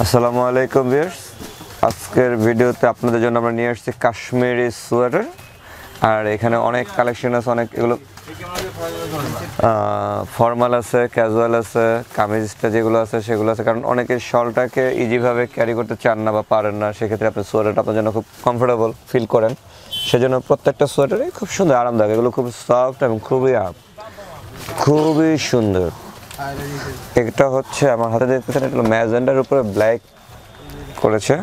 আসসালামু আলাইকুম ভিউয়ার্স আজকের ভিডিওতে আপনাদের জন্য আমরা নিয়ে আসছি কাশ্মীরি সোয়েটার আর এখানে অনেক কালেকশন আছে, অনেক এগুলো ফর্মাল আছে ক্যাজুয়াল আছে, কামিজটা যেগুলো আছে সেগুলো আছে। কারণ অনেকে শলটাকে ইজিভাবে ক্যারি করতে চান না বা পারেন না, সেক্ষেত্রে আপনি সোয়েটারটা আপনার জন্য খুব কমফোর্টেবল ফিল করেন। সেজন্য প্রত্যেকটা সোয়েটারই খুব সুন্দর, আরামদায়ক। এগুলো খুব সফট এবং খুবই খুবই সুন্দর। এটা হচ্ছে আমার হাতে দেখতেছেন এটা ম্যাজেন্ডার, উপরে ব্ল্যাক করেছে।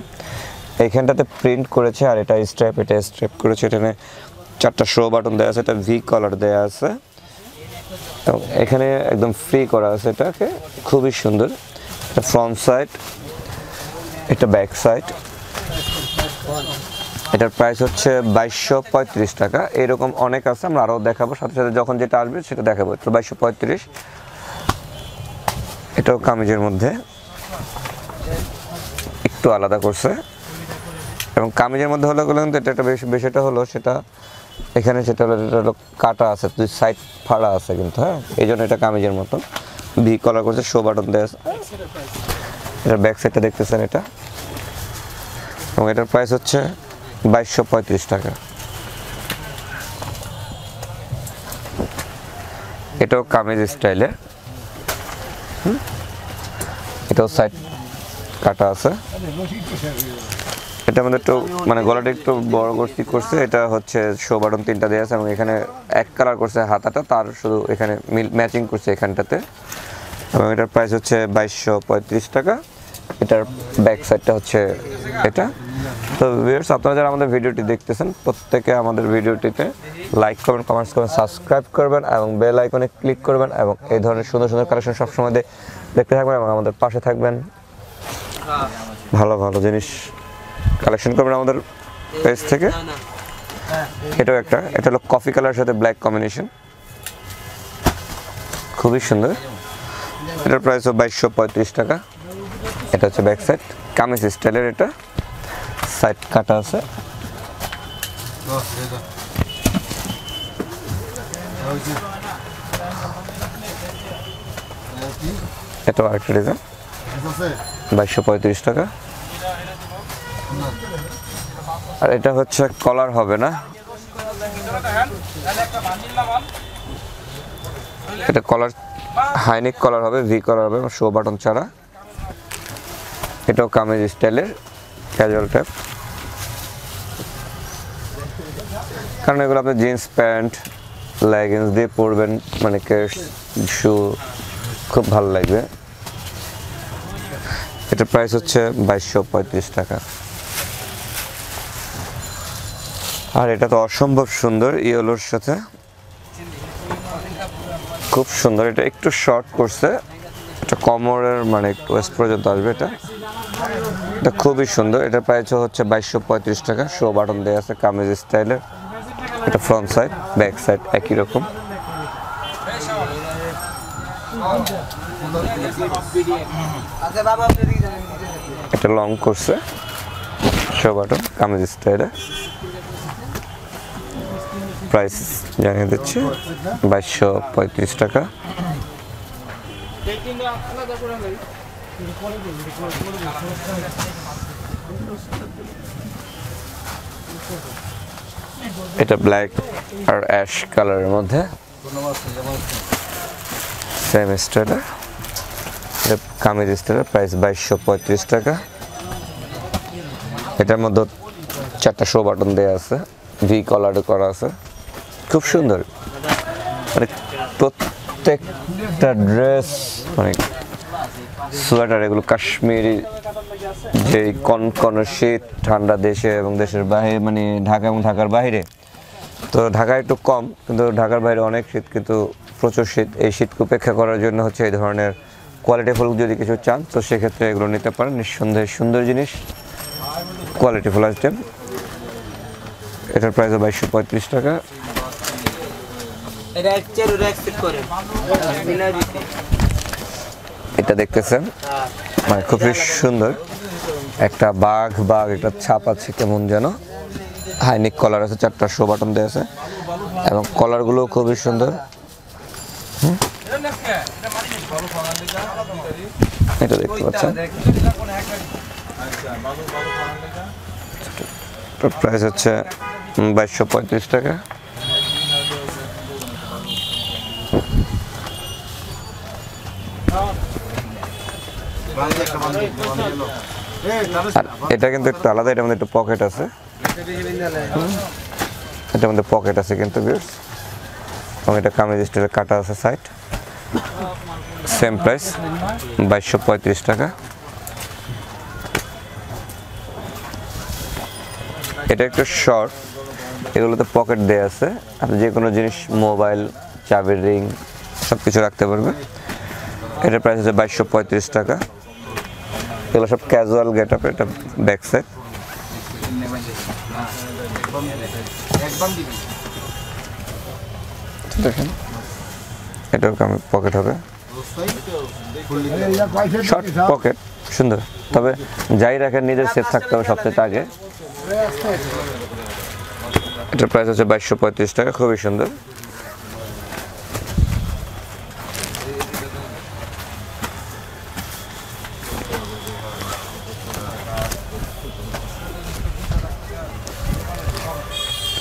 এইখানটাতে প্রিন্ট করেছে, আর এটা স্ট্র্যাপ এটা স্ট্র্যাপ করেছে। এখানে চারটা শো বাটন দেওয়া আছে, এটা ভি কলার দেওয়া আছে। তো এখানে একদম ফ্রি করা আছে এটাকে, খুবই সুন্দর। এটা ফ্রন্ট সাইড এটা ব্যাক সাইড এটার প্রাইস হচ্ছে বাইশশো পঁয়ত্রিশ টাকা। এরকম অনেক আছে, আমরা আরও দেখাবো। সাথে সাথে যখন যেটা আসবে, সেটা দেখাবো। তো বাইশশো পঁয়ত্রিশ। এটাও কামিজের মধ্যে। একটু আলাদা করছে। এবং কামিজের মধ্যে হলো কিন্তু এটা একটা বেশ বিষয়টা হলো সেটা, এখানে সেটা হলো, এটা হলো কাটা আছে, দুই সাইড ফাড়া আছে কিন্তু হ্যাঁ? এই জন্য এটা কামিজের মতো। ভি কলার করছে শো বাটন দেওয়া আছে। এটার ব্যাক সাইডটা দেখতেছেন এটা। এবং এটার প্রাইস হচ্ছে বাইশশো পঁয়ত্রিশ টাকা। এটাও কামিজ স্টাইলের এটাও সাইড কাটা আছে। এটা আমাদের একটু মানে গলাটা একটু বড় করতে করছে, এটা হচ্ছে শো বাটন তিনটা দেওয়া আছে এবং এখানে এক কালার করছে হাতাটা, তার শুধু এখানে মিল ম্যাচিং করছে এখানটাতে। এবং এটার প্রাইস হচ্ছে বাইশশো টাকা। এটার ব্যাক সাইডটা হচ্ছে এটা। তো ভিউয়ার্স আপনারা যারা আমাদের ভিডিওটি দেখতেছেন, প্রত্যেকে আমাদের ভিডিওটিতে লাইক করবেন কমেন্টস করবেন সাবস্ক্রাইব করবেন এবং বেল আইকনে ক্লিক করবেন এবং এই ধরনের সুন্দর সুন্দর কালেকশন সবসময় দেখতে থাকবেন এবং আমাদের পাশে থাকবেন। ভালো ভালো জিনিস কালেকশন করবেন আমাদের পেজ থেকে। এটাও একটা, এটা হলো কফি কালারের সাথে ব্ল্যাক কম্বিনেশন খুবই সুন্দর। এটার প্রাইস বাইশশো পঁয়ত্রিশ টাকা। এটা হচ্ছে ব্যাক সাইড কামিজ স্টাইলের এটা। সাইড কাটা আছে। এটাও আরেকটা ডিজাইন। বাইশশো পঁয়ত্রিশ টাকা। আর এটা হচ্ছে কলার হবে না? এটা কলার, হাইনিক কলার হবে, ভি কলার হবে, শো বাটন ছাড়া। এটাও কামিজ স্টাইলের। ক্যাজুয়াল টাইপ কারণ এগুলো আপনি জিন্স প্যান্ট লেগিংস দিয়ে পরবেন মানে কেস শু খুব ভালো লাগবে। এটার প্রাইস হচ্ছে বাইশশো পঁয়ত্রিশ টাকা। আর এটা তো অসম্ভব সুন্দর ইয়েলোর সাথে। খুব সুন্দর, এটা একটু শর্ট করছে। এটা কমরের মানে ওয়েস্ট পর্যন্ত আসবে এটা। এটা খুবই সুন্দর। এটা প্রাইস হচ্ছে বাইশশো পঁয়ত্রিশ টাকা। শো বাটন দেওয়া আছে কামিজ স্টাইলের এটা ফ্রন্ট সাইড ব্যাক সাইড একই রকম। এটা লং করছে। শো বাটন কামিজ স্টাইলে প্রাইস জানিয়ে দিচ্ছি, বাইশশো পঁয়ত্রিশ টাকা। এটা ব্ল্যাক আর অ্যাশ কালারের মধ্যে। সেম স্টাইলের এটা কামিজ স্টাইলের প্রাইস বাইশশো পঁয়ত্রিশ টাকা। এটার মধ্যে চারটা শো বাটন দেওয়া আছে। ভি কলার করা আছে। খুব সুন্দর। মানে প্রত্যেকটা ড্রেস মানে সোয়েটার, এগুলো কাশ্মীরি যে কনকন শীত, ঠান্ডা দেশে এবং দেশের বাইরে মানে ঢাকা এবং ঢাকার বাইরে তো ঢাকায় একটু কম, কিন্তু ঢাকার বাইরে অনেক শীত, কিন্তু প্রচুর শীত। এই শীতকে উপেক্ষা করার জন্য হচ্ছে এই ধরনের কোয়ালিটি ফুল যদি কিছু চান, তো সেক্ষেত্রে এগুলো নিতে পারেন। নিঃসন্দেহে সুন্দর জিনিস কোয়ালিটি ফুল আইটেম এটার প্রাইস বাইশশো পঁয়ত্রিশ টাকা। এটা দেখতেছেন? মানে খুবই সুন্দর। একটা বাঘ বাঘ, একটা ছাপ আছে কেমন যেন। হাইনিক কলার আছে, চারটা শো বাটন দেওয়া আছে। এবং কলারগুলো খুবই সুন্দর? এটা দেখতে পাচ্ছেন? প্রাইস হচ্ছে বাইশশো পঁয়ত্রিশ টাকা। এটা কিন্তু একটু আলাদা এটা একটু পকেট আছে। এটার মধ্যে পকেট আছে কিন্তু এবং এটা কামিজ স্টাইলের কাটা আছে সাইড সেম প্রাইস বাইশশো পঁয়ত্রিশ টাকা। এটা একটু শর্ট এগুলোতে পকেট দেয়া আছে। আপনি যে কোনো জিনিস মোবাইল চাবির রিং সব কিছু রাখতে পারবেন। এটার প্রাইস হচ্ছে বাইশশো পঁয়ত্রিশ টাকা। এগুলো সব ক্যাজুয়াল গেট আপ এটা ব্যাক সাইড দেখেন। এটাও পকেট হবে? শর্ট পকেট সুন্দর। তবে যাই রাখেন নিজের সেফ থাকতে হবে সবচেয়ে আগে। এটার প্রাইস হচ্ছে বাইশশো পঁয়ত্রিশ টাকা খুবই সুন্দর।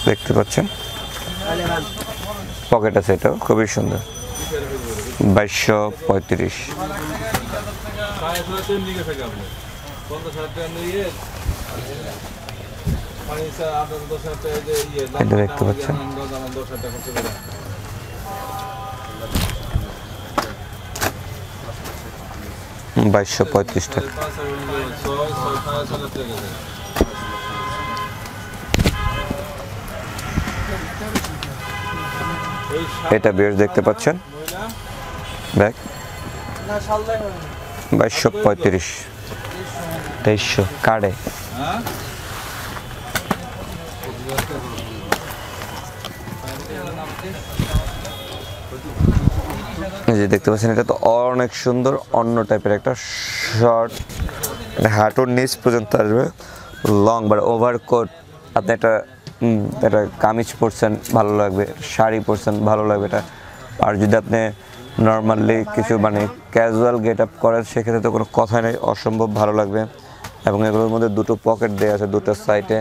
দেখতে পাচ্ছেন। পকেট আছে এটাও খুবই সুন্দর। বাইশশো পঁয়ত্রিশ। দেখতে পাচ্ছেন। বাইশশো পঁয়ত্রিশ টাকা। এটা বেশ দেখতে পাচ্ছেন। দেখ। বাইশশো পঁয়ত্রিশ। তেইশশো কার্ডে। যে দেখতে পাচ্ছেন এটা তো অনেক সুন্দর অন্য টাইপের একটা শর্ট হাঁটুর নিচ পর্যন্ত আসবে। লং বা ওভারকোট আপনি একটা একটা কামিজ পরছেন, ভালো লাগবে। শাড়ি পরছেন, ভালো লাগবে এটা। আর যদি আপনি নর্মালি কিছু মানে ক্যাজুয়াল গেট আপ করেন, সেক্ষেত্রে তো কোনো কথাই নেই, অসম্ভব ভালো লাগবে। এবং এগুলোর মধ্যে দুটো পকেট দেওয়া আছে, দুটো সাইডে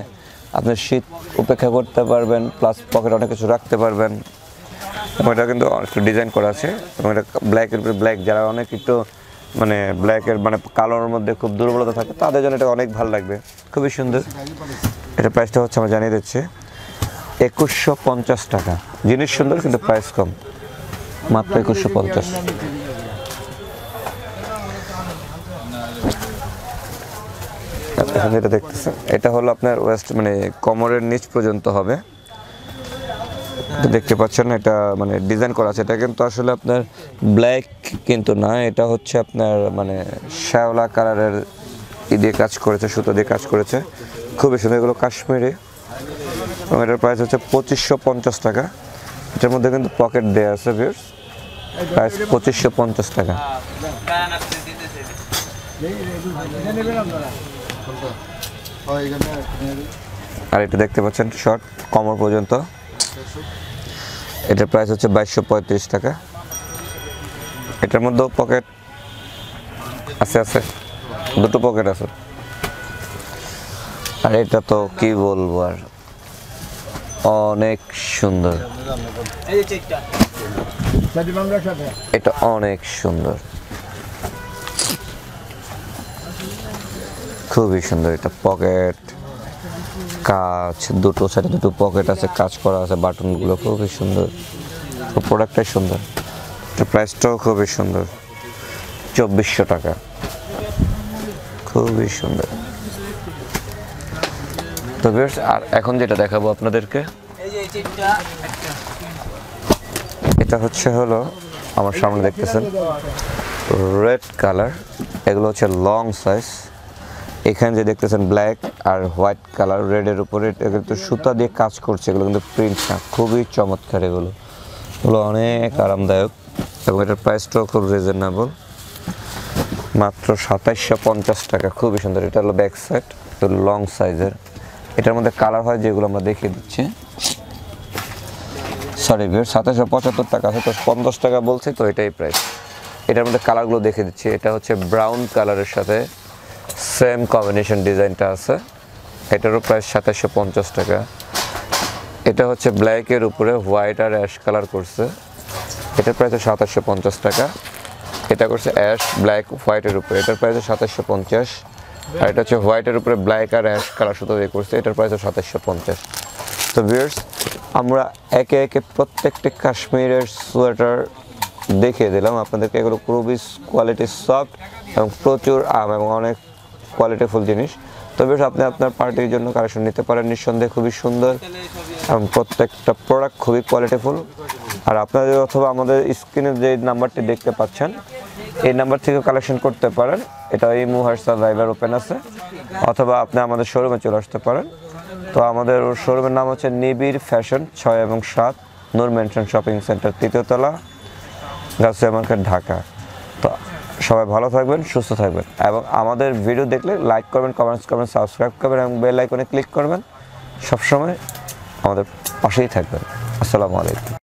আপনি শীত উপেক্ষা করতে পারবেন প্লাস পকেটে অনেক কিছু রাখতে পারবেন। এবং এটা কিন্তু একটু ডিজাইন করা আছে। এবং এটা ব্ল্যাকের উপরে ব্ল্যাক যারা অনেক একটু মানে ব্ল্যাকের মানে কালোর মধ্যে খুব দুর্বলতা থাকে, তাদের জন্য এটা অনেক ভালো লাগবে। খুবই সুন্দর। এটা প্রাইসটা হচ্ছে আমরা জানিয়ে দিচ্ছি, একুশশো পঞ্চাশ টাকা। জিনিস সুন্দর, কিন্তু প্রাইস কম। মাত্র একুশশো পঞ্চাশ। যেটা দেখতেছেন, এটা হলো আপনার ওয়েস্ট মানে কোমরের নিচ পর্যন্ত হবে। এটা দেখতে পাচ্ছেন, এটা মানে ডিজাইন করা আছে। এটা কিন্তু আসলে আপনার ব্ল্যাক কিন্তু না, এটা হচ্ছে আপনার মানে শ্যাওলা কালারের ই দিয়ে কাজ করেছে, সুতো দিয়ে কাজ করেছে। খুবই সুন্দর, এগুলো কাশ্মীরি। এবং এটার প্রাইস হচ্ছে পঁচিশশো পঞ্চাশ টাকা। এটার মধ্যে কিন্তু পকেট দেওয়া আছে ভিউর্স প্রাইস পঁচিশশো পঞ্চাশ টাকা। আর এটা দেখতে পাচ্ছেন শর্ট কমর পর্যন্ত। এটার প্রাইস হচ্ছে বাইশশো পঁয়ত্রিশ টাকা। এটার মধ্যেও পকেট আছে আছে। দুটো পকেট আছে। আর এটা তো কি বলব আর? অনেক সুন্দর। এটা অনেক সুন্দর। খুবই সুন্দর এটা পকেট কাজ, দুটো সাইডে দুটো পকেট আছে, কাজ করা আছে, বাটনগুলো খুবই সুন্দর। প্রোডাক্টটাই সুন্দর। প্রাইসটাও খুবই সুন্দর। চব্বিশশো টাকা। খুবই সুন্দর। তো বেশ আর এখন যেটা দেখাবো আপনাদেরকে, এটা হচ্ছে হলো, আমার সামনে দেখতেছেন রেড কালার এগুলো হচ্ছে লং সাইজ এখানে যে দেখতেছেন ব্ল্যাক আর হোয়াইট কালার রেডের উপরে কিন্তু সুতা দিয়ে কাজ করছে, এগুলো কিন্তু প্রিন্ট না, খুবই চমৎকার এগুলো। এগুলো অনেক আরামদায়ক এবং এটার প্রাইসটাও খুব রিজনেবল মাত্র সাতাইশশো পঞ্চাশ টাকা, খুবই সুন্দর। এটা হলো ব্যাক সাইড লং সাইজের এটার মধ্যে কালার হয় যেগুলো আমরা দেখিয়ে দিচ্ছি। সরি ভিউর সাতাশশো পঁচাত্তর টাকা আছে, তো পঞ্চাশ টাকা বলছি, তো এটাই প্রাইস এটার মধ্যে কালারগুলো দেখে দিচ্ছি। এটা হচ্ছে ব্রাউন কালারের সাথে সেম কম্বিনেশন ডিজাইনটা আছে। এটারও প্রাইস সাতাশশো পঞ্চাশ টাকা। এটা হচ্ছে ব্ল্যাকের উপরে হোয়াইট আর অ্যাশ কালার করছে। এটার প্রাইস সাতাশশো পঞ্চাশ টাকা। এটা করছে অ্যাশ ব্ল্যাক হোয়াইটের উপরে। এটার প্রাইস সাতাশশো পঞ্চাশ। আর এটা হচ্ছে হোয়াইটের উপরে ব্ল্যাক আর অ্যাশ কালার সুতো দিয়ে করছে। এটার প্রাইস সাতাশশো পঞ্চাশ। তো ভিউয়ার্স আমরা একে একে প্রত্যেকটি কাশ্মীরের সোয়েটার দেখিয়ে দিলাম। আপনাদেরকে এগুলো খুবই কোয়ালিটি সফট এবং প্রচুর আম এবং অনেক কোয়ালিটিফুল জিনিস। তবে আপনি আপনার পার্টির জন্য কালেকশন নিতে পারেন। নিঃসন্দেহে খুবই সুন্দর এবং প্রত্যেকটা প্রোডাক্ট খুবই কোয়ালিটিফুল আর আপনাদের অথবা আমাদের স্ক্রিনে যে নাম্বারটি দেখতে পাচ্ছেন, এই নাম্বার থেকে কালেকশন করতে পারেন। এটা এই মুহার্সা লাইভার ওপেন আছে। অথবা আপনি আমাদের শোরুমে চলে আসতে পারেন। তো আমাদের শোরুমের নাম হচ্ছে নিবিড় ফ্যাশন ছয় এবং সাত, নূর মেনশন শপিং সেন্টার তৃতীয়তলা গাছিয়া মার্কেট ঢাকা। তো সবাই ভালো থাকবেন, সুস্থ থাকবেন। এবং আমাদের ভিডিও দেখলে লাইক করবেন কমেন্টস করবেন সাবস্ক্রাইব করবেন এবং বেল আইকনে ক্লিক করবেন। সবসময় আমাদের পাশেই থাকবেন। আসসালামু আলাইকুম।